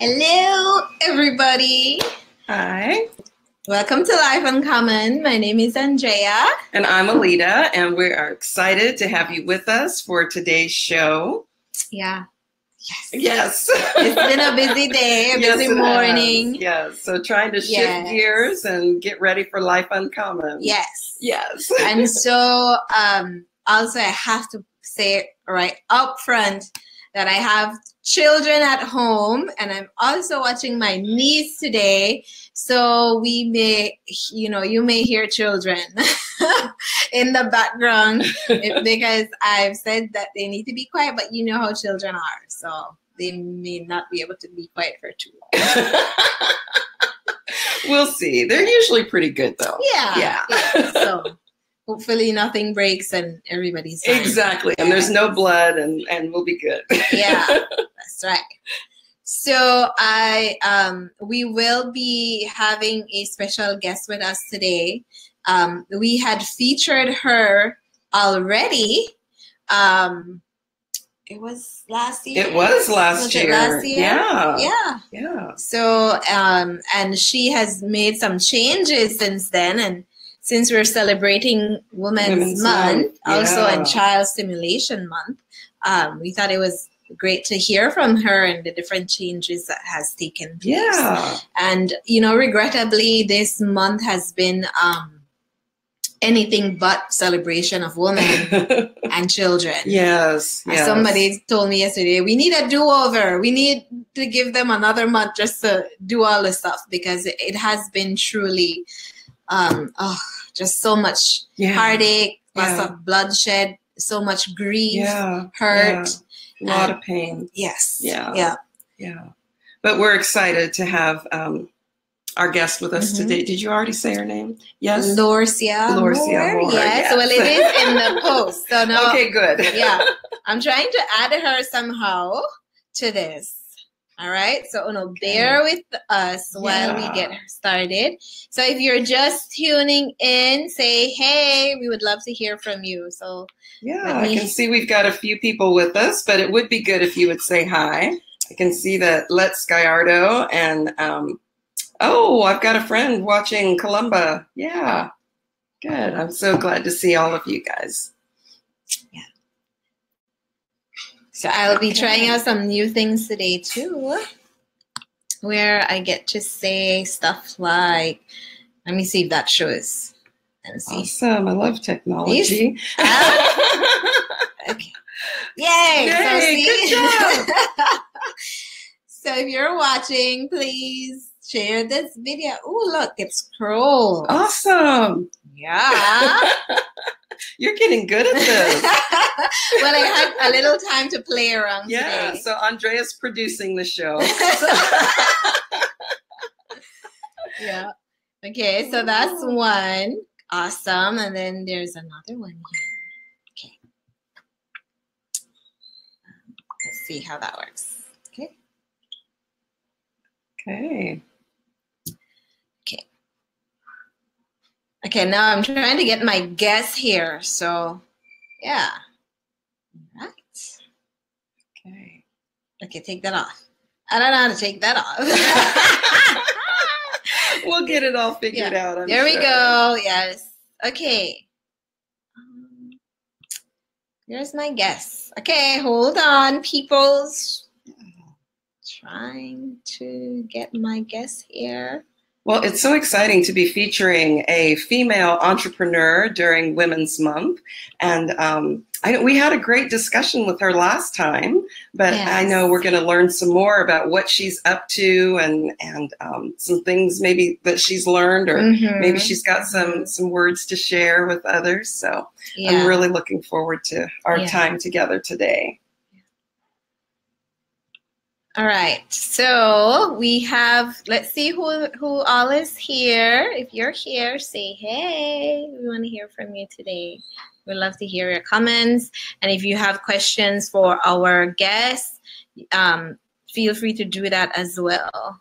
Hello, everybody. Hi. Welcome to Life Uncommon. My name is Andrea. And I'm Alita, and we are excited to have you with us for today's show. Yeah. Yes. Yes. It's been a busy day, a Yes, busy morning. has. Yes. So trying to shift Yes. gears and get ready for Life Uncommon. Yes. Yes. And so, um, also, I have to say it right up front that I have children at home, and I'm also watching my niece today. So we may, you know, you may hear children in the background because I've said that they need to be quiet, but you know how children are. So they may not be able to be quiet for too long. we'll see. They're usually pretty good, though. Yeah. Yeah. yeah. So hopefully nothing breaks and everybody's fine. Exactly. And there's no blood, and, and we'll be good. Yeah, that's right. So I um we will be having a special guest with us today. Um we had featured her already. Um it was last year. It was last Was year. last year? Yeah. Yeah. Yeah. So, um, and she has made some changes since then. And since we're celebrating Women's, Women's Month, Month, also yeah. and Child Stimulation Month, um, we thought it was great to hear from her and the different changes that has taken place. Yeah. And, you know, regrettably, this month has been um, anything but celebration of women and children. yes. Yes. Somebody told me yesterday, we need a do over. We need to give them another month just to do all the stuff because it, it has been truly um, oh, just so much yeah. heartache, lots Yeah. of bloodshed, so much grief, Yeah. hurt. A lot and- of pain. Yes. Yeah. Yeah. Yeah. But we're excited to have um, our guest with us Mhm. today. Did you already say her name? Yes. Lorcia. Lorcia Moore, Moore, Yes. yes. Well, it is in the post. So now, Okay, good. yeah, I'm trying to add her somehow to this. All right. So, no, bear with us while we get started. So, if you're just tuning in, say, hey, we would love to hear from you. So, Yeah, Let I can see we've got a few people with us, but it would be good if you would say hi. I can see that Let's Gallardo and um, oh, I've got a friend watching Columba. Yeah, good. I'm so glad to see all of you guys. So I'll be Okay. trying out some new things today too, where I get to say stuff like, let me see if that shows. See. Awesome. I love technology. Ah. Okay. Yay! so, Yay, see? good so if you're watching, please share this video. Oh, look, it scrolls. awesome. Yeah. You're getting good at this. well, I had a little time to play around Yeah, today. so Andrea's producing the show. yeah. Okay, so that's one. Awesome. And then there's another one here. Okay. Um, Let's see how that works. Okay. Okay. Okay, now I'm trying to get my guess here. So, yeah. Right. Okay. Okay, take that off. I don't know how to take that off. we'll get it all figured out. I'm there we sure. go. Yes. Okay. Um, Here's my guess. Okay, hold on, peoples. Trying to get my guess here. Well, it's so exciting to be featuring a female entrepreneur during Women's Month, and um, I, we had a great discussion with her last time. But I know we're going to learn some more about what she's up to and and um, some things maybe that she's learned, or Mhm. maybe she's got some some words to share with others. So Yeah. I'm really looking forward to our Yeah. time together today. All right. So we have. Let's see who who all is here. If you're here, say hey. We want to hear from you today. We'd love to hear your comments. And if you have questions for our guests, um, feel free to do that as well.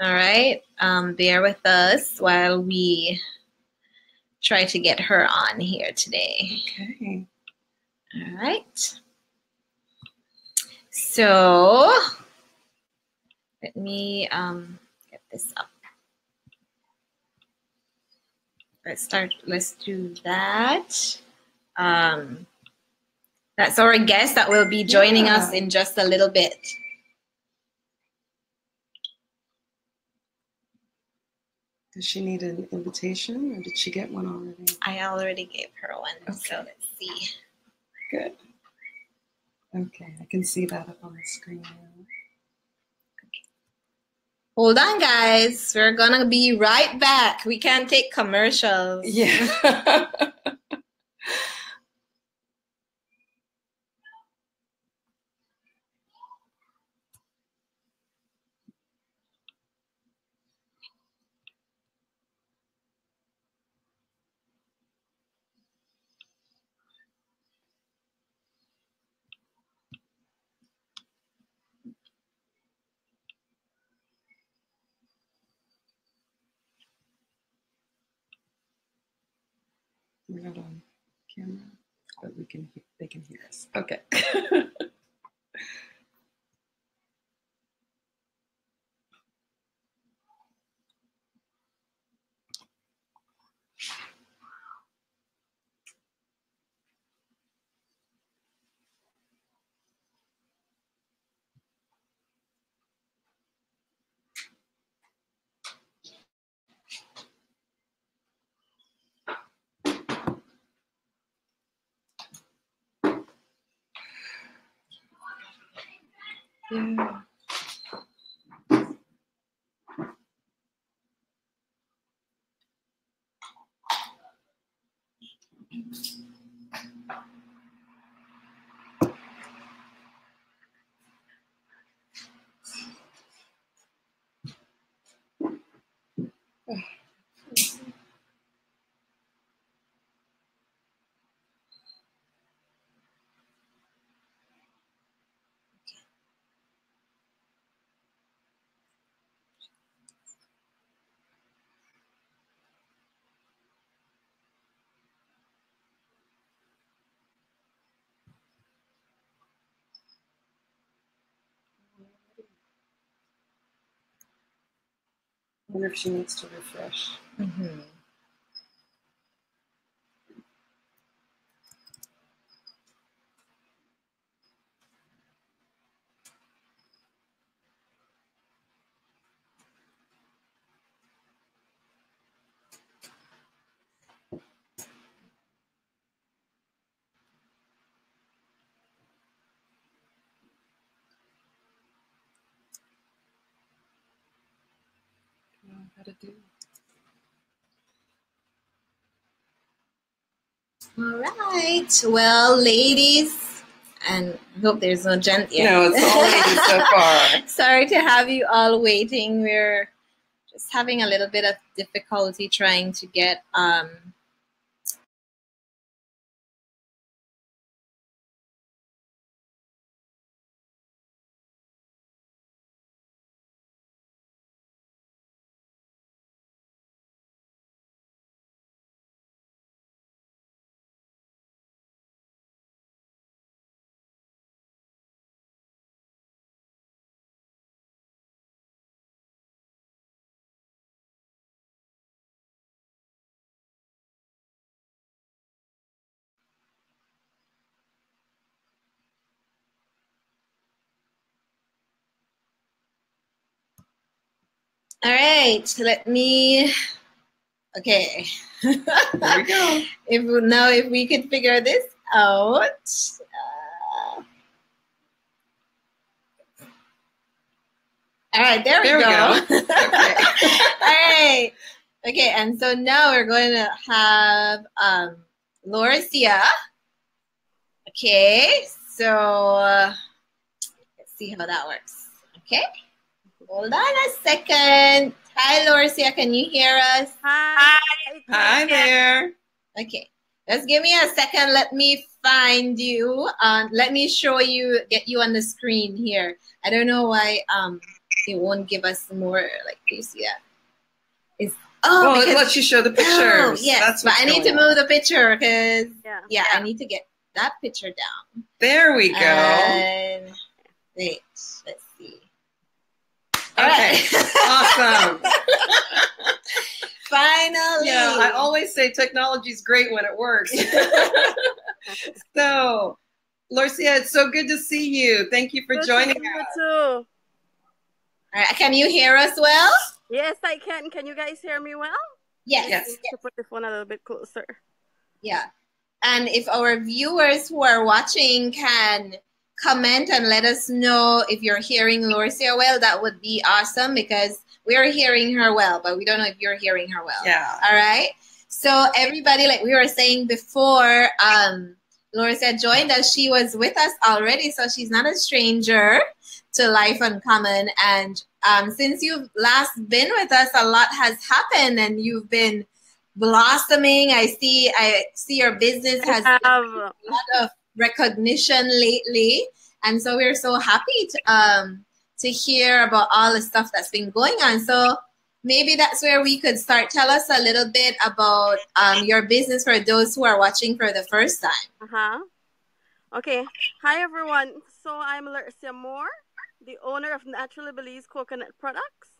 All right. Um, bear with us while we try to get her on here today. Okay. All right. So let me um, get this up. Let's start, let's do that. Um, that's our guest that will be joining Yeah. us in just a little bit. Does she need an invitation or did she get one already? I already gave her one, so let's see. Good. Okay, I can see that up on the screen now. Hold on, guys. We're gonna be right back. We can't take commercials. Yeah. We're not on camera, but we can he- they can hear us. Okay. yeah. Wonder if she needs to refresh. Mhm. All right. Well, ladies, and hope there's no gent yet. No, it's all ladies so far. Sorry to have you all waiting. We're just having a little bit of difficulty trying to get um all right, let me okay. There we go. if now if we could figure this out. Uh, all right, there we There we go. go. Okay. all right. Okay, and so now we're going to have um, Lorcia. Okay, so uh, let's see how that works. Okay, hold on a second. Hi, Lorcia, can you hear us? Hi. Hi there. Okay, just give me a second. Let me find you. Um, let me show you, get you on the screen here. I don't know why um it won't give us more. Like, do you see that? It's oh, well, it lets you show the oh, yes, That's but I need to going on. move the picture because Yeah. yeah, I need to get that picture down. There we go. And wait, let's see. Okay. awesome. Finally. Yeah, I always say technology is great when it works. so, Lorcia, it's so good to see you. Thank you for Good to joining see you us. too. All right, can you hear us well? Yes, I can. Can you guys hear me well? Yes. Yes. I to put the phone a little bit closer. Yeah. And if our viewers who are watching can comment and let us know if you're hearing Lorcia well, that would be awesome because we're hearing her well, but we don't know if you're hearing her well. Yeah. All right. So everybody, like we were saying before, um, Lorcia joined us. She was with us already, so she's not a stranger to Life Uncommon. And um, since you've last been with us, a lot has happened, and you've been blossoming. I see. I see your business has I a lot of recognition lately, and so we're so happy to um to hear about all the stuff that's been going on. So maybe that's where we could start. Tell us a little bit about um, your business for those who are watching for the first time. Uh-huh. Okay. Hi everyone. So I'm Lorcia Moore, the owner of Naturally Belize Coconut Products.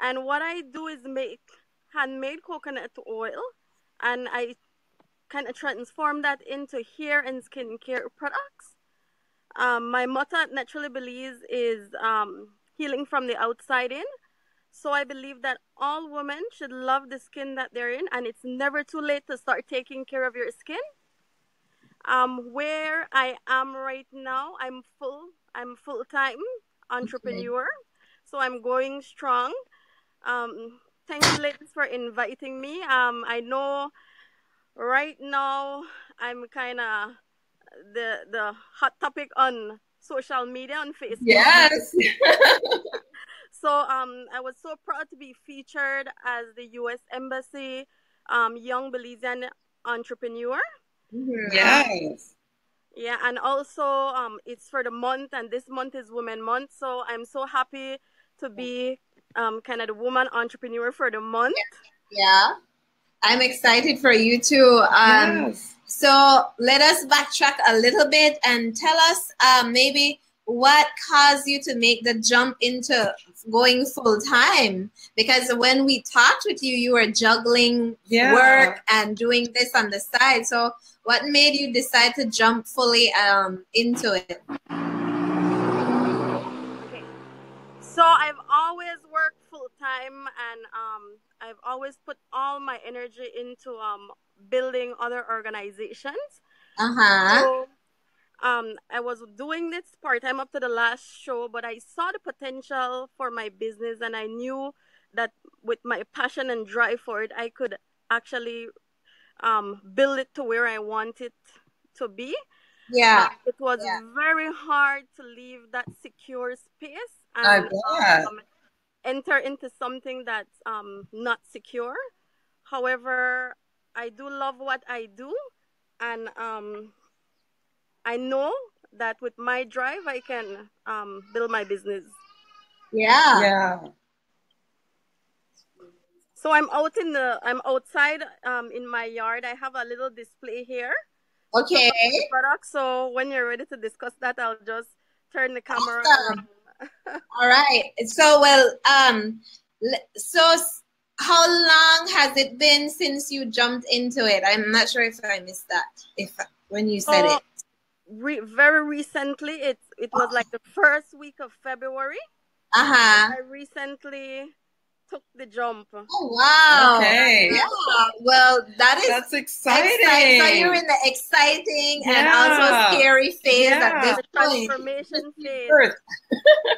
And what I do is make handmade coconut oil and I kind of transform that into hair and skincare products. Um, my motto Naturally Belize is um, healing from the outside in. So I believe that all women should love the skin that they're in, and it's never too late to start taking care of your skin. Um, where I am right now, I'm full. I'm full time entrepreneur, so I'm going strong. Um, thank you, ladies, for inviting me. Um, I know right now I'm kind of the the hot topic on social media on Facebook. Yes. So um, I was so proud to be featured as the U.S. Embassy um, Young Belizean Entrepreneur. yes. Yeah, and also um, it's for the month, and this month is Women Month. So I'm so happy to be um, kind of the woman entrepreneur for the month. Yeah, I'm excited for you too. Um, yes. So let us backtrack a little bit and tell us um, maybe what caused you to make the jump into going full time. Because when we talked with you, you were juggling Yeah. work and doing this on the side. So what made you decide to jump fully um, into it? Okay. So I've always worked full time, and um, I've always put all my energy into um, building other organizations. Uh huh. So, um, I was doing this part time up to the last show, but I saw the potential for my business, and I knew that with my passion and drive for it, I could actually um, build it to where I want it to be. Yeah. It was Yeah. very hard to leave that secure space I and bet. um, enter into something that's um, not secure. However, I do love what I do, and um, I know that with my drive, I can um, build my business. Yeah. Yeah. So I'm out in the, I'm outside um, in my yard. I have a little display here. Okay. the product. So when you're ready to discuss that, I'll just turn the camera. Awesome. All right. So well, um, so how long has it been since you jumped into it? I'm not sure if I missed that. If when you said it. Re- very recently, it it was like the first week of February. Uh huh. I recently took the jump. Oh wow. Okay. Yeah. Well, that is That's exciting. exciting. So you're in the exciting and also scary phase at this The point. transformation phase. Earth.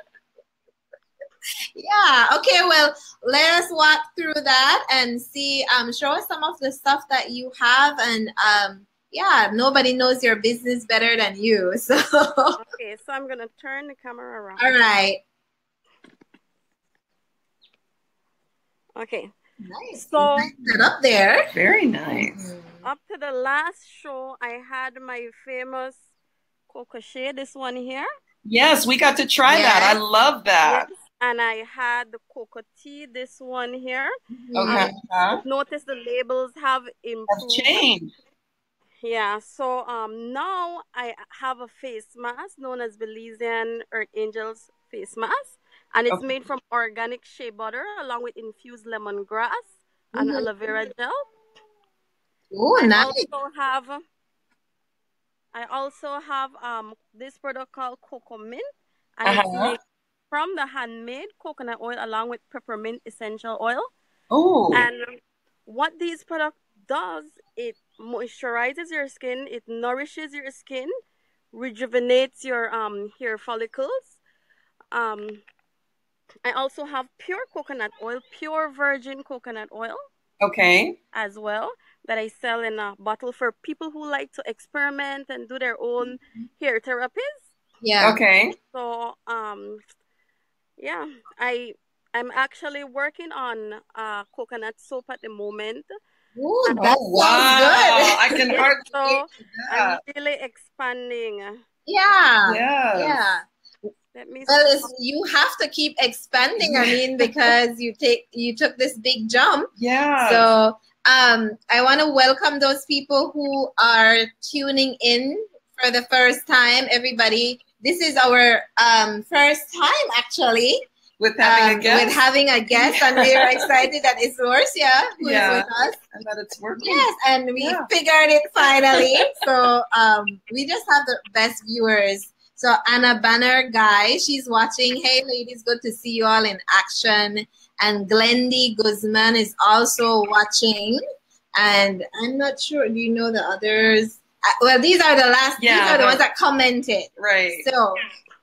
Yeah. Okay. Well, let us walk through that and see. Um, show us some of the stuff that you have, and um, yeah, nobody knows your business better than you. So, Okay, so I'm gonna turn the camera around. right. Okay, Nice. So- You that up there. Very nice. Mm-hmm. up to the last show, I had my famous cocoa this one here. Yes, we got to try that. I love that. Yes. And I had the cocoa tea, this one here. Mm-hmm. Okay. Huh? Notice the labels have Have improved. changed. Yeah, so um now I have a face mask known as Belizean Earth Angels face mask. And it's Okay. made from organic shea butter along with infused lemongrass and Mhm. aloe vera gel. Oh, I also have I also have um this product called Cocoa Mint and it's Uh-huh. made from the handmade coconut oil along with peppermint essential oil. Oh, And what these product does, it moisturizes your skin, it nourishes your skin, rejuvenates your um hair follicles. Um I also have pure coconut oil, pure virgin coconut oil okay. as well that I sell in a bottle for people who like to experiment and do their own hair therapies. Yeah. Okay. So um yeah, I I'm actually working on uh coconut soap at the moment. Ooh, Oh, that wow. sounds I can Yeah, hardly so wait I'm really expanding. good. Yeah. Yes. Yeah. Let me Well, you have to keep expanding. I mean, because you take you took this big jump. Yeah. So um, I want to welcome those people who are tuning in for the first time. Everybody, this is our um, first time actually with having um, a guest with having a guest, and we are excited that it's Lorcia who is Yeah. with us. and that it's working. Yes, and we Yeah. figured it finally. so um, we just have the best viewers. So Anna Banner Guy, she's watching. Hey ladies, good to see you all in action. And Glendy Guzman is also watching. And I'm not sure. Do you know the others? Uh, well, these are the last. Yeah, these are the ones that commented. Right. So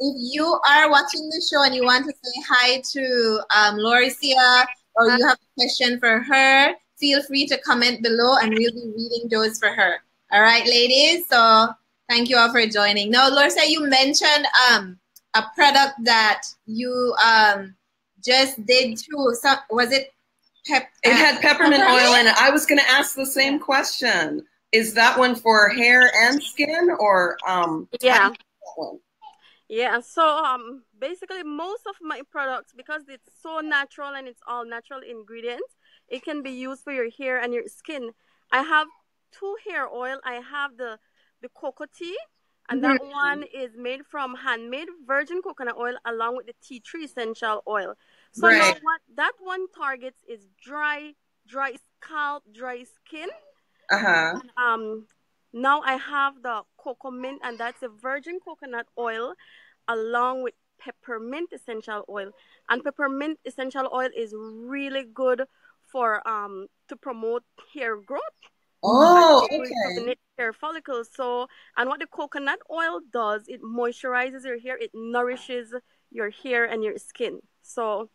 if you are watching the show and you want to say hi to um, Lorcia or you have a question for her, feel free to comment below and we'll be reading those for her. All right, ladies. So thank you all for joining. Now, Lorcia, you mentioned um, a product that you um, just did too. Some, was it pep? It had peppermint peppermint? oil in it. I was going to ask the same question. Is that one for hair and skin, or um? Yeah. Yeah, so um basically most of my products because it's so natural and it's all natural ingredients, it can be used for your hair and your skin. I have two hair oil. I have the the cocoa tea and that one is made from handmade virgin coconut oil along with the tea tree essential oil. So now what that one targets is dry dry scalp, dry skin. Uh huh. Um, now I have the cocoa mint, and that's a virgin coconut oil, along with peppermint essential oil. And peppermint essential oil is really good for um to promote hair growth. Oh, okay. Hair follicles. So, and what the coconut oil does, it moisturizes your hair, it nourishes your hair and your skin. So,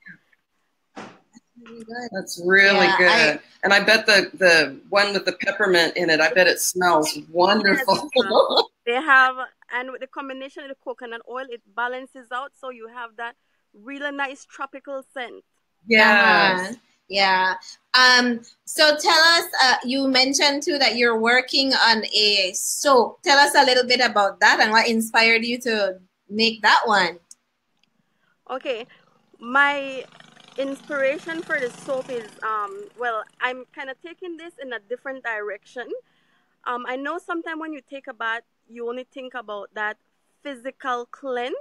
That's really Yeah, good. I- and I bet the the one with the peppermint in it. I bet it smells wonderful. they have and with the combination of the coconut oil it balances out so you have that really nice tropical scent yes. Uh, yeah. Um, so tell us, uh, you mentioned too that you're working on a soap. Tell us a little bit about that and what inspired you to make that one. okay my inspiration for the soap is um well i'm kind of taking this in a different direction um i know sometimes when you take a bath you only think about that physical cleanse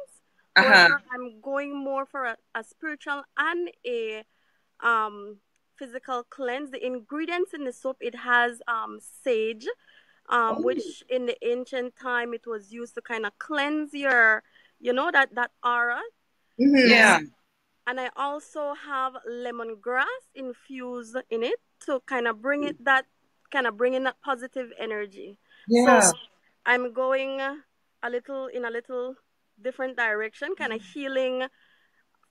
Uh-huh. I'm going more for a, a spiritual and a um physical cleanse the ingredients in the soap it has um sage um Oh. which in the ancient time it was used to kind of cleanse your you know that that aura Mhm. Yeah. and I also have lemongrass infused in it to kind of bring it that kind of bring in that positive energy. Yeah. So I'm going a little in a little different direction, kind of healing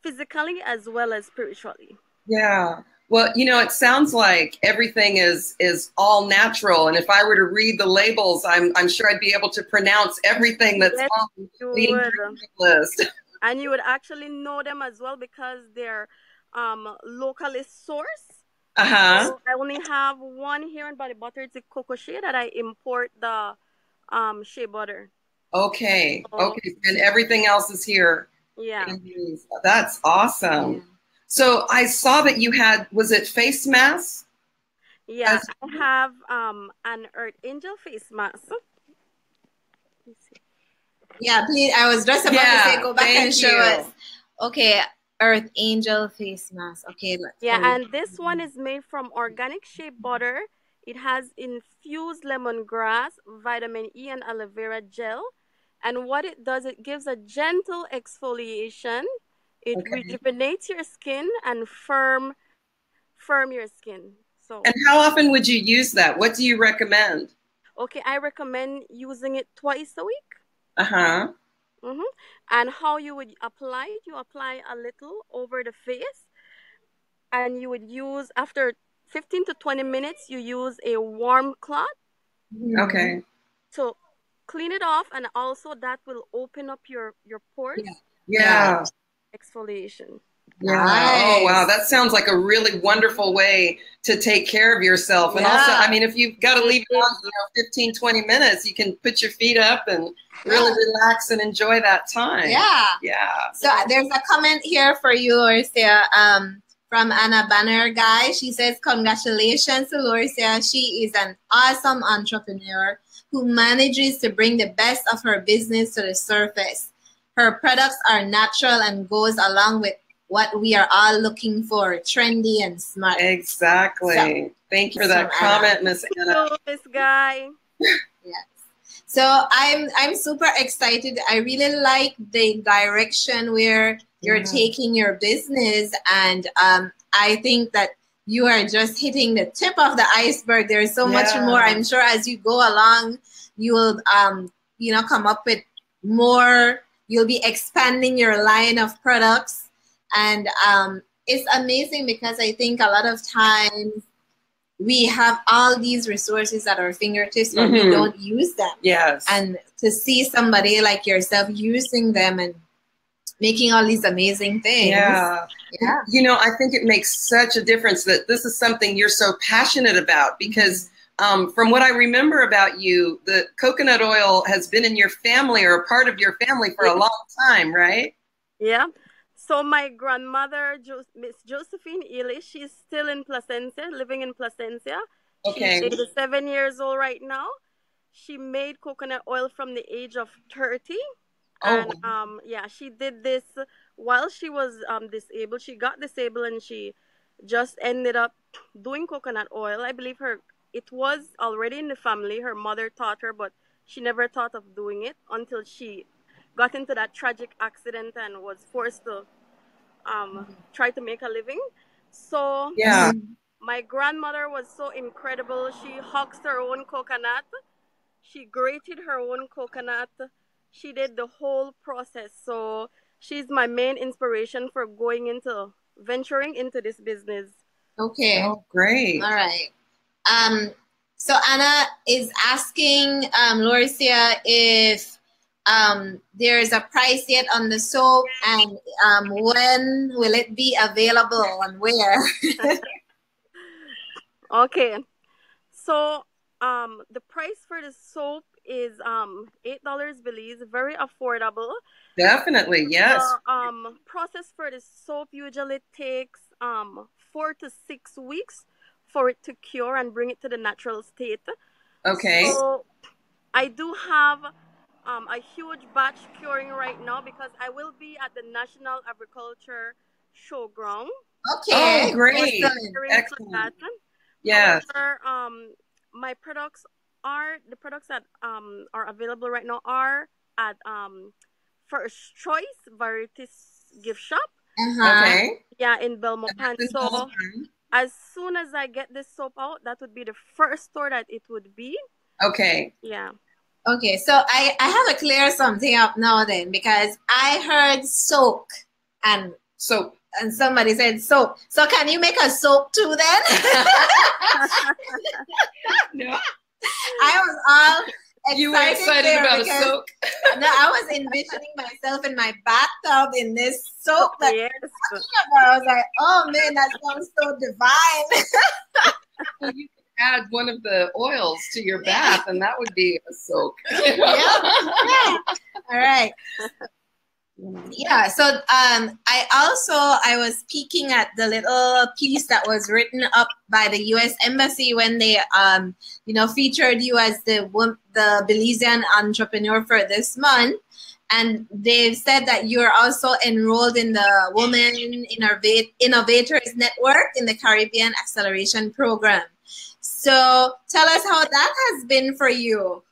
physically as well as spiritually. Yeah. Well, you know, it sounds like everything is is all natural, and if I were to read the labels, I'm I'm sure I'd be able to pronounce everything that's Yes, on the ingredient list. and you would actually know them as well because they're um, locally sourced. Uh huh. So I only have one here in body butter. It's a cocoa shea that I import the um shea butter. Okay. Oh. Okay. And everything else is here. Yeah. That's awesome. So I saw that you had was it face masks? Yeah. As- I have um an Earth Angel face mask. Let me see. Yeah, please. I was just about Yeah, to say, go back and show you. us. Okay, Earth Angel face mask. Okay. Yeah, and this one is made from organic shea butter. It has infused lemongrass, vitamin E, and aloe vera gel. And what it does, it gives a gentle exfoliation. It okay. rejuvenates your skin and firm firm your skin. So And how often would you use that? What do you recommend? Okay, I recommend using it twice a week. Uh-huh. Mm-hmm. And how you would apply it, you apply a little over the face, and you would use after 15 to 20 minutes, you use a warm cloth. Okay. To clean it off, and also that will open up your your pores. Yeah. yeah. Exfoliation. Yeah. Nice. Oh, wow. That sounds like a really wonderful way to take care of yourself. And yeah. also, I mean, if you've got to leave it on, you know, 15, 20 minutes, you can put your feet up and really yeah. relax and enjoy that time. Yeah. Yeah. So there's a comment here for you, Lorcia, um, from Anna Banner Guy. She says, Congratulations to Lorcia. She is an awesome entrepreneur who manages to bring the best of her business to the surface. Her products are natural and goes along with what we are all looking for, trendy and smart. Exactly. So, Thank you for that comment, Miss Anna. Miss Guy. yes. So I'm I'm super excited. I really like the direction where you're yeah. taking your business, and um, I think that you are just hitting the tip of the iceberg. There's so yeah. much more. I'm sure as you go along, you will um, you know come up with more. You'll be expanding your line of products and um, it's amazing because I think a lot of times we have all these resources at our fingertips, but mm-hmm. we don't use them. Yes. And to see somebody like yourself using them and making all these amazing things. Yeah. Yeah. You know, I think it makes such a difference that this is something you're so passionate about because um, from what I remember about you, the coconut oil has been in your family or a part of your family for a long time, right? Yeah. So my grandmother, jo- Miss Josephine Ely, she's still in Placencia, living in Placencia. Okay. She's 87 years old right now. She made coconut oil from the age of 30. Oh. And um, yeah, she did this while she was um, disabled. She got disabled and she just ended up doing coconut oil. I believe her it was already in the family. Her mother taught her, but she never thought of doing it until she got into that tragic accident and was forced to um, try to make a living. So yeah, my grandmother was so incredible. She husked her own coconut. She grated her own coconut. She did the whole process. So she's my main inspiration for going into venturing into this business. Okay. Oh, great. All right. Um, so Anna is asking um, Lorcia if um, there is a price yet on the soap, and um, when will it be available and where? okay, so um, the price for the soap is um eight dollars Belize, very affordable. Definitely, yes. The, um, process for the soap usually takes um four to six weeks for it to cure and bring it to the natural state. Okay. So I do have um, a huge batch curing right now because I will be at the National Agriculture Showground. Okay, oh, great. Excellent. Yeah. um, my products are the products that um are available right now are at um First Choice Varieties Gift Shop. Uh-huh. Okay. Yeah, in Belmopan. So as soon as I get this soap out, that would be the first store that it would be. Okay. Yeah. Okay, so I, I have to clear something up now then because I heard soak and soap and somebody said soap. So can you make a soap too then? no. I was all excited you were excited about a soap. no, I was envisioning myself in my bathtub in this soap that yes. I was like, oh man, that sounds so divine You can add one of the oils to your bath, and that would be a soak. yeah. yeah. All right. Yeah. So um, I also I was peeking at the little piece that was written up by the U.S. Embassy when they um, you know featured you as the the Belizean entrepreneur for this month. and they've said that you're also enrolled in the Women Innovators Network in the Caribbean Acceleration Program. So tell us how that has been for you.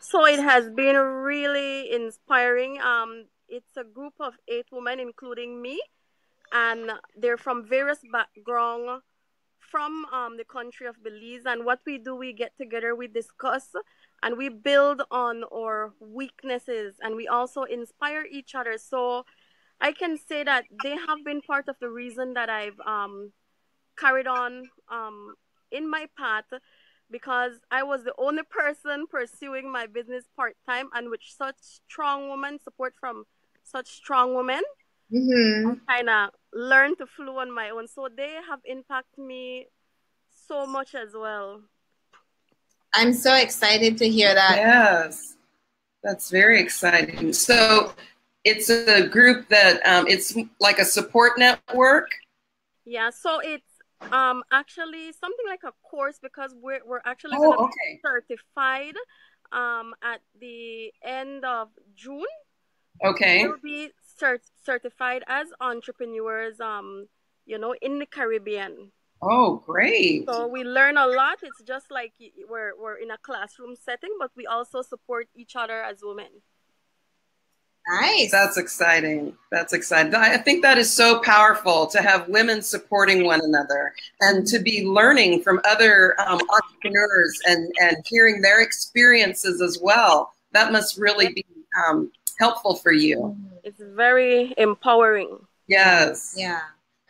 So it has been really inspiring. Um, it's a group of eight women, including me, and they're from various backgrounds from um, the country of Belize. And what we do, we get together, we discuss, and we build on our weaknesses, and we also inspire each other. So I can say that they have been part of the reason that I've um, carried on um, in my path because I was the only person pursuing my business part time, and with such strong women, support from such strong women, mm-hmm. I kind of learned to flow on my own. So they have impacted me so much as well. I'm so excited to hear that. Yes, that's very exciting. So it's a group that um, it's like a support network. Yeah, so it's um, actually, something like a course because we're we're actually oh, gonna okay. be certified um at the end of June. Okay. We'll be cert- certified as entrepreneurs. Um, you know, in the Caribbean. Oh, great! So we learn a lot. It's just like we're we're in a classroom setting, but we also support each other as women. Nice. That's exciting. That's exciting. I think that is so powerful to have women supporting one another and to be learning from other um, entrepreneurs and, and hearing their experiences as well. That must really be um, helpful for you. It's very empowering. Yes. Yeah.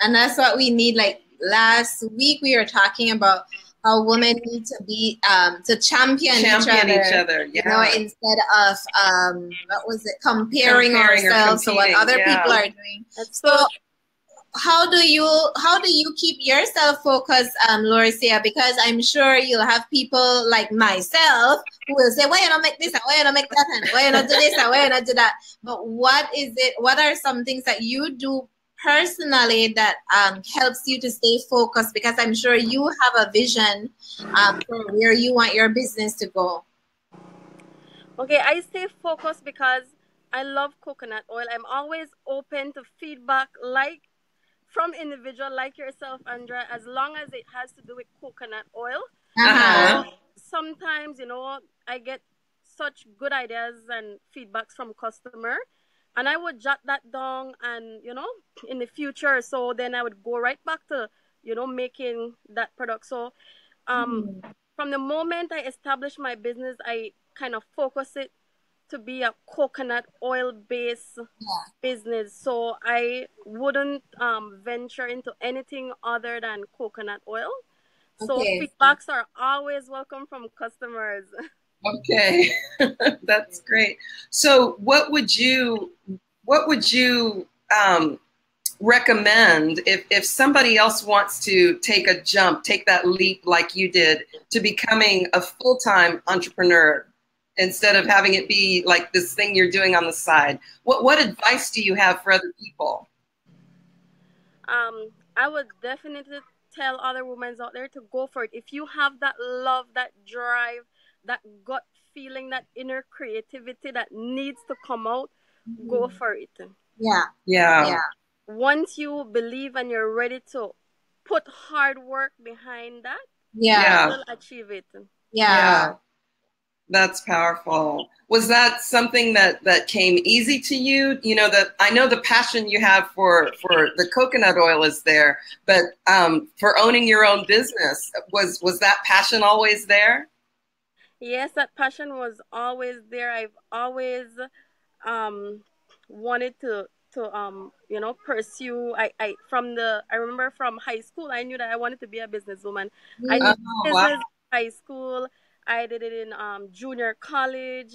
And that's what we need. Like last week, we were talking about how women need to be um, to champion, champion each other, each other yeah. you know, instead of um, what was it, comparing, comparing ourselves to what other yeah. people are doing. so, how do you how do you keep yourself focused, um, Lorcia? Because I'm sure you'll have people like myself who will say, "Why you not make this? Why you not make that? And why you not do this? And why you not do that?" But what is it? What are some things that you do personally that um, helps you to stay focused? Because I'm sure you have a vision um, for where you want your business to go. Okay, I stay focused because I love coconut oil. I'm always open to feedback, like from individual like yourself, Andrea, as long as it has to do with coconut oil. Uh-huh. sometimes, you know, I get such good ideas and feedbacks from customer and I would jot that down and you know in the future so then I would go right back to you know making that product so um mm. from the moment I established my business I kind of focus it to be a coconut oil based yeah. business so I wouldn't um venture into anything other than coconut oil so okay. feedbacks are always welcome from customers Okay, that's great. So, what would you what would you um, recommend if if somebody else wants to take a jump, take that leap like you did to becoming a full time entrepreneur instead of having it be like this thing you're doing on the side? What what advice do you have for other people? Um, I would definitely tell other women out there to go for it. If you have that love, that drive, that gut feeling, that inner creativity that needs to come out, mm-hmm. go for it. Yeah. Yeah. Yeah. Once you believe and you're ready to put hard work behind that, yeah, you'll achieve it. Yeah. yeah. That's powerful. Was that something that that came easy to you? You know that I know the passion you have for for the coconut oil is there, but um, for owning your own business was was that passion always there? Yes, that passion was always there. I've always um, wanted to to um you know pursue I, I from the I remember from high school I knew that I wanted to be a businesswoman. I did oh, business wow. high school. I did it in um junior college,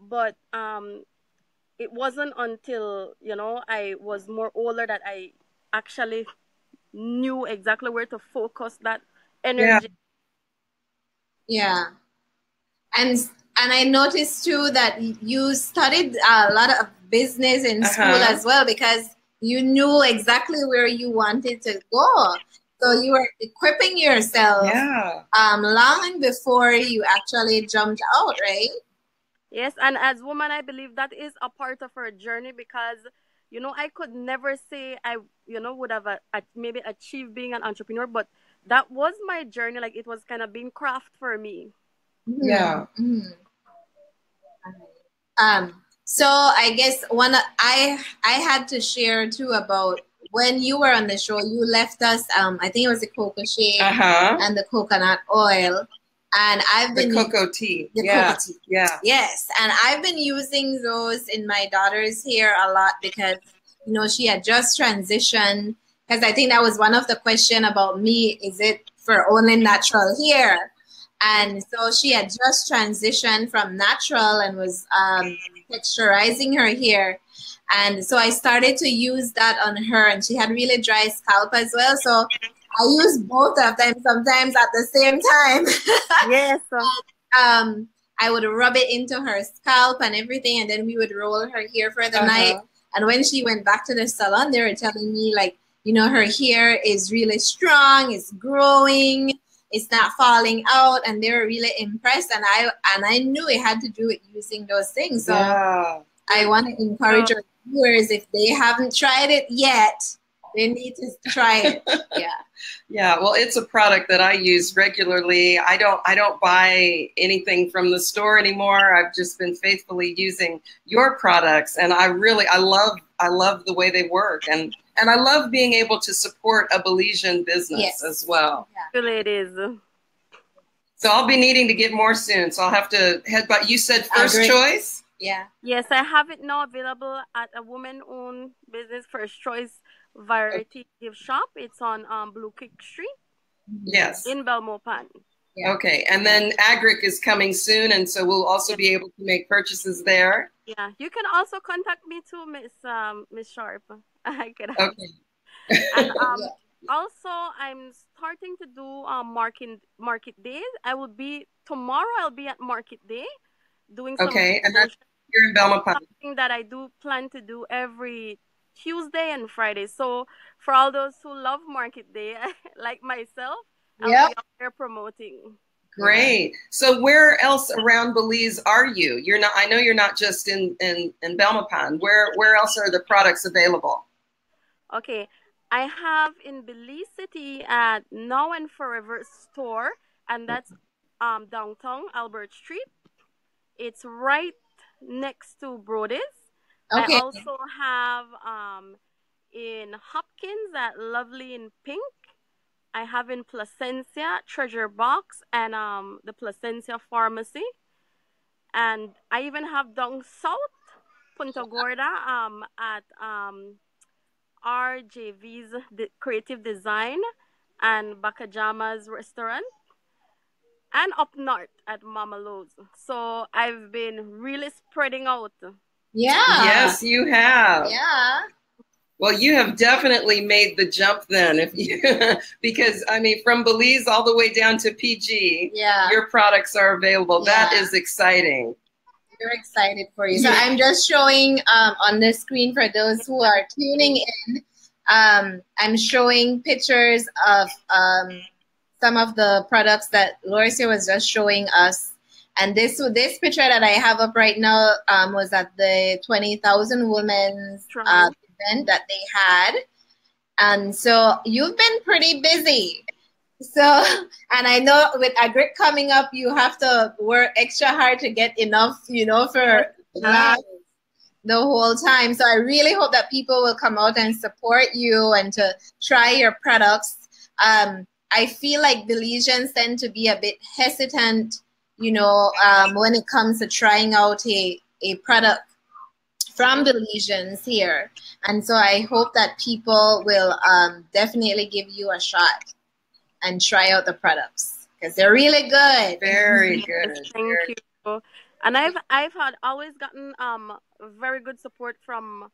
but um it wasn't until you know I was more older that I actually knew exactly where to focus that energy. Yeah. yeah and and I noticed too that you studied a lot of business in uh-huh. school as well because you knew exactly where you wanted to go. So you were equipping yourself yeah. um, long before you actually jumped out, right? Yes, and as woman, I believe that is a part of her journey because you know I could never say I you know would have a, a, maybe achieved being an entrepreneur, but that was my journey. Like it was kind of being craft for me. Mm-hmm. Yeah. Mm-hmm. Um. So I guess one I I had to share too about when you were on the show. You left us. Um. I think it was the Coco Shea uh-huh. and the coconut oil and I've been the cocoa tea. The yeah. cocoa tea. Yeah. Yes, and I've been using those in my daughter's hair a lot because you know she had just transitioned. Because I think that was one of the question about me: is it for only natural hair? And so she had just transitioned from natural and was um, texturizing her hair. And so I started to use that on her, and she had really dry scalp as well. So I use both of them sometimes at the same time. yes. um, I would rub it into her scalp and everything, and then we would roll her hair for the uh-huh. night. And when she went back to the salon, they were telling me like, you know, her hair is really strong, it's growing, it's not falling out, and they were really impressed. And I and I knew it had to do with using those things. So yeah. I want to encourage our viewers if they haven't tried it yet they need to try it. Yeah. yeah. Well, it's a product that I use regularly. I don't I don't buy anything from the store anymore. I've just been faithfully using your products and I really I love I love the way they work and and I love being able to support a Belizean business yes. as well. Yeah. Really it is. So I'll be needing to get more soon. So I'll have to head but you said first choice? Yeah. Yes, I have it now available at a woman owned business first choice variety gift shop. It's on um, Blue Creek Street. Yes. In Belmopan. Yeah. Okay, and then Agric is coming soon, and so we'll also be able to make purchases there. Yeah, you can also contact me too, Miss um, Miss Sharp. I can. Okay. and um, also, I'm starting to do um, market market days. I will be tomorrow. I'll be at Market Day, doing some. Okay, and that's here in Belmopan. Something that I do plan to do every Tuesday and Friday. So for all those who love Market Day, like myself, I'll yep. be out there promoting. Great. So where else around Belize are you? You're not. I know you're not just in in in Belmopan. Where where else are the products available? Okay, I have in Belize City at Now and Forever store, and that's um, downtown Albert Street. It's right next to Brodie's. Okay. I also have um, in Hopkins that lovely in pink. I have in Placencia Treasure Box and um, the Placencia Pharmacy. And I even have down south, Punta Gorda, um, at um, RJV's Creative Design and Bacajama's Restaurant. And up north at Mama Lo's. So I've been really spreading out yeah. Yes, you have. Yeah. Well, you have definitely made the jump then, if you because I mean, from Belize all the way down to PG, yeah, your products are available. Yeah. That is exciting. We're excited for you. So yeah. I'm just showing um, on the screen for those who are tuning in. Um, I'm showing pictures of um, some of the products that Lorcia was just showing us and this this picture that I have up right now um, was at the 20,000 Women's uh, event that they had. And so you've been pretty busy. So, and I know with a Agric coming up, you have to work extra hard to get enough, you know, for uh, the whole time. So I really hope that people will come out and support you and to try your products. Um, I feel like Belizeans tend to be a bit hesitant you know, um, when it comes to trying out a, a product from Belizeans here. And so I hope that people will um, definitely give you a shot and try out the products because they're really good. Very good. Thank very you. And I've I've had always gotten um very good support from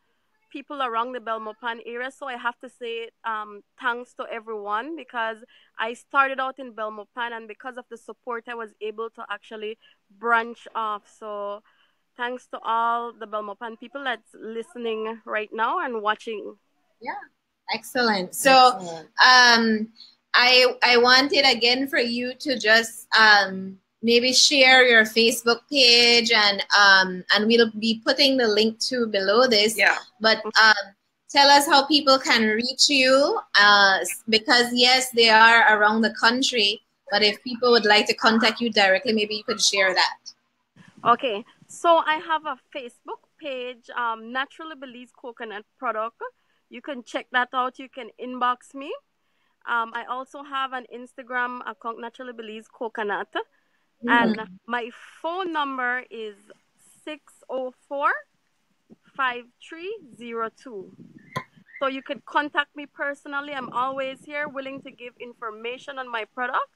people around the Belmopan area. So I have to say um, thanks to everyone because I started out in Belmopan and because of the support, I was able to actually branch off. So thanks to all the Belmopan people that's listening right now and watching. Yeah, excellent. So excellent. um, I I wanted again for you to just um, maybe share your Facebook page and um and we'll be putting the link to below this. Yeah. But um tell us how people can reach you uh because yes they are around the country but if people would like to contact you directly maybe you could share that Okay, so I have a Facebook page, um, Naturally Belize Coconut Product. You can check that out. You can inbox me. Um, I also have an Instagram account, Naturally Belize Coconut. And my phone number is 604 5302. So you could contact me personally. I'm always here, willing to give information on my product.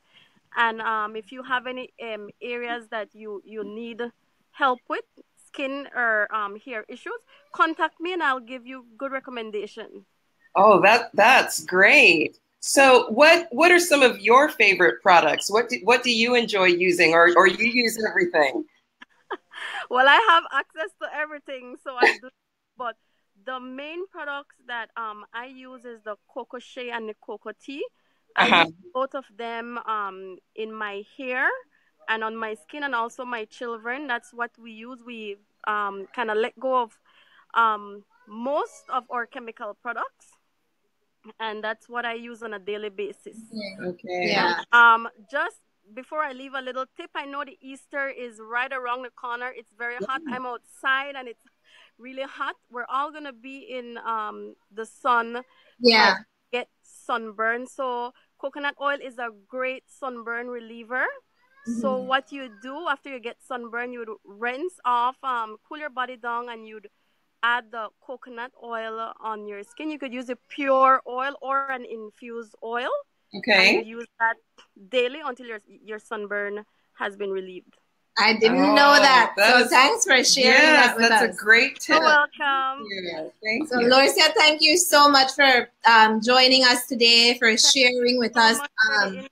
And um, if you have any um, areas that you, you need help with, skin or um, hair issues, contact me and I'll give you good recommendation. Oh, that that's great. So, what what are some of your favorite products? What do, what do you enjoy using, or or you use everything? Well, I have access to everything, so I do. But the main products that um, I use is the Coco Shea and the Coco Tea. I Uh-huh. use both of them um, in my hair and on my skin, and also my children. That's what we use. We um, kind of let go of um, most of our chemical products, and that's what I use on a daily basis. Okay. yeah Um, just before I leave, a little tip. I know the Easter is right around the corner. It's very hot. I'm outside and it's really hot. We're all gonna be in um the sun. yeah get sunburn. So coconut oil is a great sunburn reliever. So Mhm. what you do after you get sunburn, you would rinse off, um, cool your body down, and you'd add the coconut oil on your skin. You could use a pure oil or an infused oil Okay. and use that daily until your your sunburn has been relieved. i didn't Oh, know that, that so is- thanks for sharing Yes, that with that's us a great tip. You're welcome. Yeah, thank so you. Lorcia, thank you so much for um, joining us today for sharing with So us um,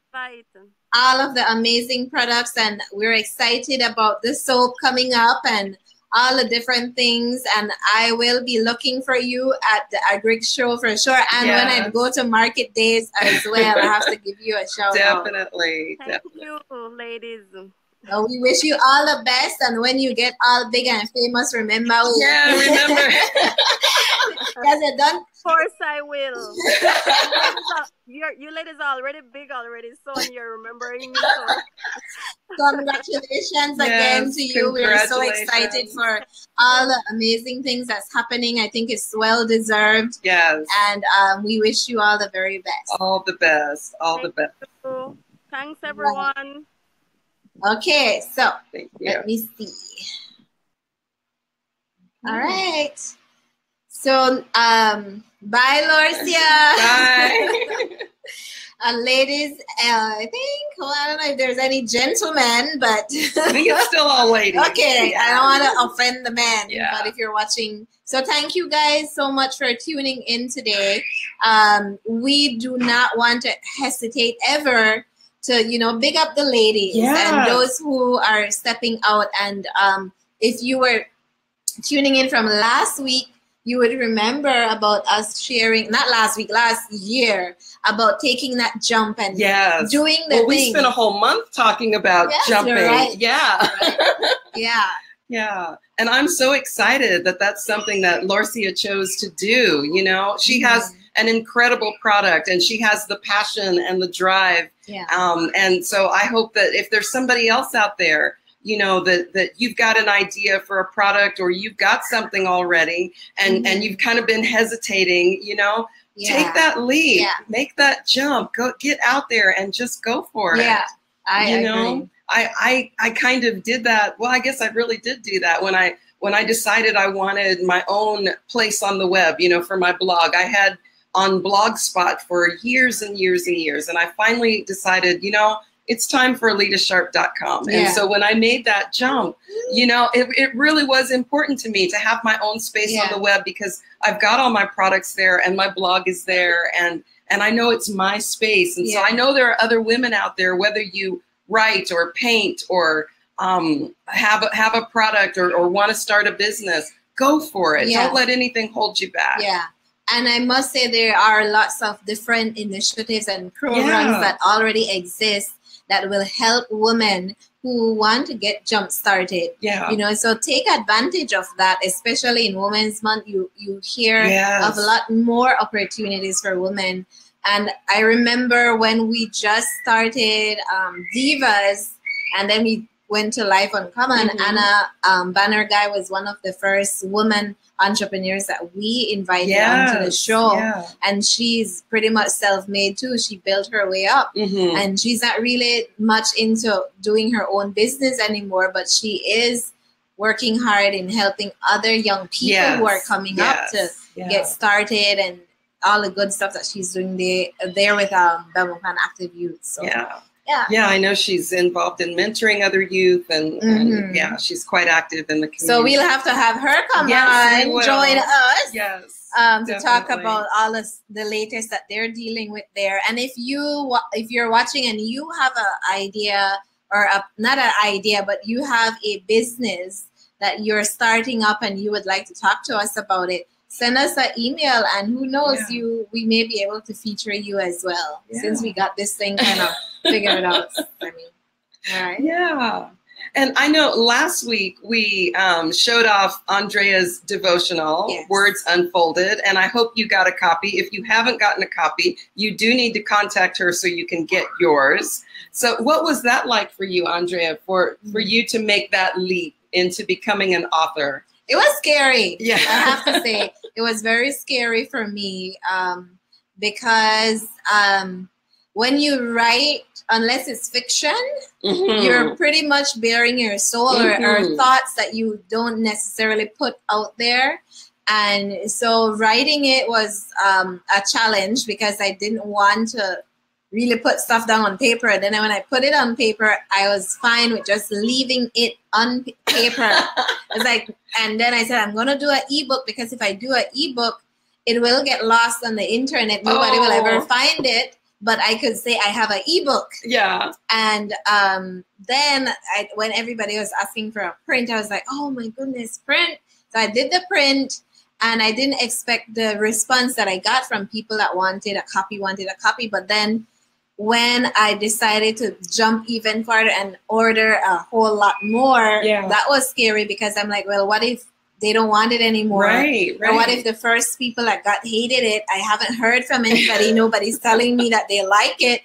all of the amazing products and we're excited about the soap coming up and all the different things and i will be looking for you at the agric show for sure and when i go to market days as well i have to give you a shout out Definitely. Thank definitely. you, ladies. so we wish you all the best and when you get all big and famous remember Yeah, remember. because you done Of course I will. you, ladies are, you're, ladies are already big already, so you're remembering me. So congratulations again to you we're so excited for all the amazing things that's happening i think it's well deserved Yes. and um, we wish you all the very best. All the best. All the best. You. thanks everyone. Okay, so let me see. All right. So, um, bye, Lorcia. Bye. uh, ladies, uh, I think, well, I don't know if there's any gentlemen, but think it's still all ladies. okay, I don't want to offend the men, Yeah. but if you're watching, so thank you guys so much for tuning in today. Um, we do not want to hesitate ever to, you know, big up the ladies and those who are stepping out. And um, if you were tuning in from last week, you would remember about us sharing, not last week, last year, about taking that jump and Yes. doing the well, we thing. spent a whole month talking about Yes, jumping. right. Yeah. yeah. Yeah. And I'm so excited that that's something that Lorcia chose to do. You know, she has an incredible product and she has the passion and the drive. Yeah. Um, and so I hope that if there's somebody else out there, you know, that, that you've got an idea for a product or you've got something already and, Mhm. and you've kind of been hesitating, you know, Yeah. take that leap, Yeah. make that jump, go get out there and just go for it Yeah. I you agree. know I, I i kind of did that well i guess i really did do that when i when i decided i wanted my own place on the web you know for my blog i had on blogspot for years and years and years and i finally decided you know it's time for alidasharp.com Yeah. and so when i made that jump you know it, it really was important to me to have my own space Yeah. on the web because i've got all my products there and my blog is there and and i know it's my space and so i know there are other women out there whether you write or paint or um, have a, have a product or, or want to start a business go for it Yeah. don't let anything hold you back Yeah. And I must say there are lots of different initiatives and programs Yeah. that already exist that will help women who want to get jump started. Yeah. You know, so take advantage of that, especially in Women's Month. You you hear Yes. of a lot more opportunities for women. And I remember when we just started um, Divas, and then we went to Life Uncommon. Mhm. Anna um, Banner Guy was one of the first women entrepreneurs that we invited onto the show. Yeah. And she's pretty much self-made too. She built her way up Mhm. and she's not really much into doing her own business anymore but she is working hard in helping other young people who are Yes, coming up to yeah. get started and all the good stuff that she's doing there, there with um Belmopan Active Youth. So yeah. Yeah. Yeah, I know she's involved in mentoring other youth, and, Mhm. and yeah, she's quite active in the community. So we'll have to have her come Yes, on, join us. yes, um, to talk about all of the latest that they're dealing with there. And if you if you're watching and you have an idea or a, not an idea, but you have a business that you're starting up and you would like to talk to us about it, send us an email and who knows Yeah. you we may be able to feature you as well since we got this thing kind of figured out. I mean, all right. Yeah. And I know last week we um, showed off Andrea's devotional, Yes. Words Unfolded, and I hope you got a copy. If you haven't gotten a copy, you do need to contact her so you can get yours. So, what was that like for you, Andrea, for, for you to make that leap into becoming an author? It was scary. Yeah. I have to say, it was very scary for me um, because um, when you write, unless it's fiction, Mhm. you're pretty much bearing your soul or, or Mhm. thoughts that you don't necessarily put out there. And so writing it was um, a challenge because I didn't want to really put stuff down on paper. And then when I put it on paper, I was fine with just leaving it on paper. It's like, and then I said, I'm gonna do an ebook because if I do an ebook, it will get lost on the internet. Nobody will Oh. ever find it. But I could say I have an ebook. yeah. And um, then I, when everybody was asking for a print, I was like, oh my goodness, print. So I did the print and I didn't expect the response that I got from people that wanted a copy, wanted a copy. But then when I decided to jump even farther and order a whole lot more, Yeah. that was scary because I'm like, well, what if they don't want it anymore? Right, right. Or what if the first people that got hated it, I haven't heard from anybody, nobody's telling me that they like it.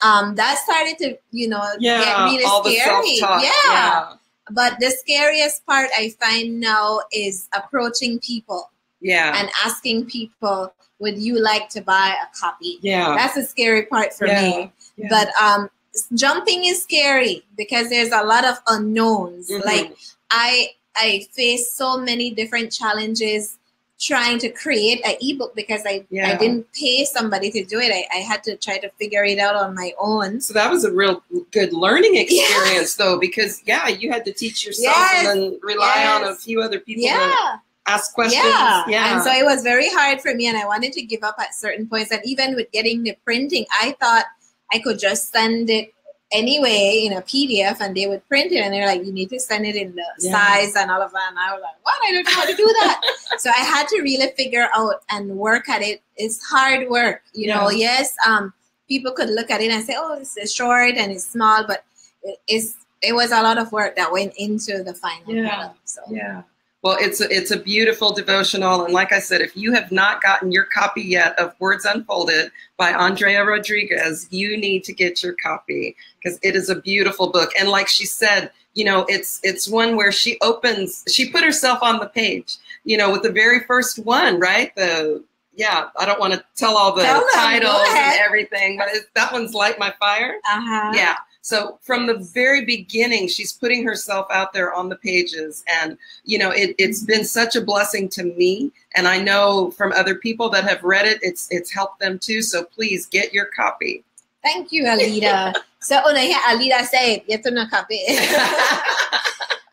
Um, that started to, you know, yeah, get me to scary. self-talk. yeah. But the scariest part I find now is approaching people Yeah. and asking people, would you like to buy a copy? yeah. That's a scary part for Yeah, me. yeah. But um, jumping is scary because there's a lot of unknowns. Mhm. Like I I face so many different challenges trying to create an ebook because I, yeah. I didn't pay somebody to do it. I, I had to try to figure it out on my own. So that was a real good learning experience, though, because yeah, you had to teach yourself Yes, and then rely on a few other people Yeah. Ask questions. Yeah. yeah. And so it was very hard for me and I wanted to give up at certain points. And even with getting the printing, I thought I could just send it anyway in a PDF and they would print it and they're like, you need to send it in the Yeah. size and all of that. And I was like, what? I don't know how to do that. so I had to really figure out and work at it. It's hard work, you know. Yes, um, people could look at it and say, oh, it's short and it's small, but it- it's it was a lot of work that went into the final Yeah. product. So Yeah. Well, it's a, it's a beautiful devotional, and like I said, if you have not gotten your copy yet of Words Unfolded by Andrea Rodriguez, you need to get your copy because it is a beautiful book. And like she said, you know, it's it's one where she opens, she put herself on the page, you know, with the very first one, right? The yeah, I don't want to tell all the Tell titles and everything, but it, that one's Light My Fire. uh-huh. Yeah. So from the very beginning, she's putting herself out there on the pages. And, you know, it, it's Mm-hmm. been such a blessing to me. And I know from other people that have read it, it's it's helped them too. So please get your copy. Thank you, Alida. so, una hear Alida say it. You have to know copy.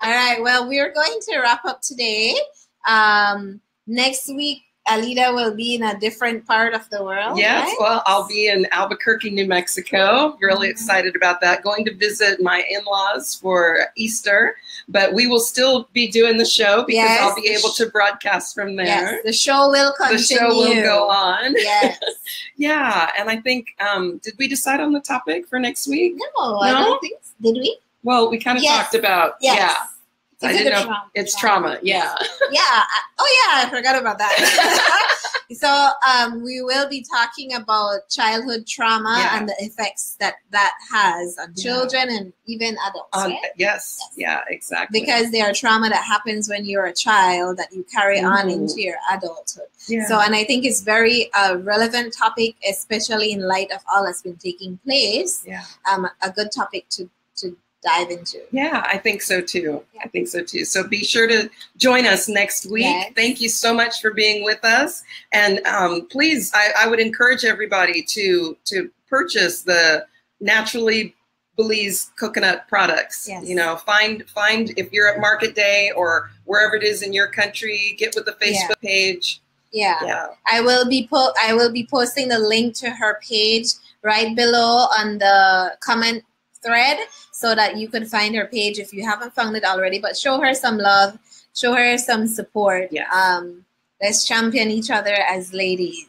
All right. Well, we're going to wrap up today. Um, next week, Alida will be in a different part of the world. yes, right? well, I'll be in Albuquerque, New Mexico. Really Mhm. excited about that. Going to visit my in laws for Easter, but we will still be doing the show because Yes, I'll be able to broadcast from there. Yes, the show will continue. the show will go on. Yes. Yeah, and I think um, did we decide on the topic for next week? No, I No? don't think. so. Did we? Well, we kind of Yes. talked about Yes. yeah. I didn't know. trauma? It's trauma. Yeah. yeah. Oh yeah, I forgot about that. so um, we will be talking about childhood trauma Yeah. and the effects that that has on Yeah. children and even adults. Um, right? yes. Yes. Yeah. Exactly. Because they are trauma that happens when you're a child that you carry on into your adulthood. yeah. So, and I think it's very uh, relevant topic, especially in light of all that's been taking place. yeah. Um, a good topic to to dive into. Yeah, I think so too. Yeah. I think so too. So be sure to join us next week. Yes. Thank you so much for being with us. And um, please, I, I would encourage everybody to to purchase the naturally Belize coconut products. Yes. You know, find find if you're at Market Day or wherever it is in your country, get with the Facebook page. Yeah. Yeah. I will be po- I will be posting the link to her page right below on the comment thread so that you can find her page if you haven't found it already. But show her some love, show her some support. Yes. Um, let's champion each other as ladies.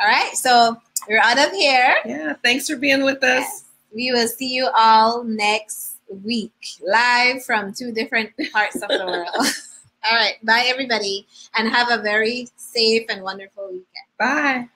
All right, so we're out of here. Yeah. Thanks for being with us. Yes. We will see you all next week, live from two different parts of the world. all right, bye everybody, and have a very safe and wonderful weekend. Bye.